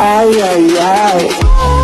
Ay, ay, ay.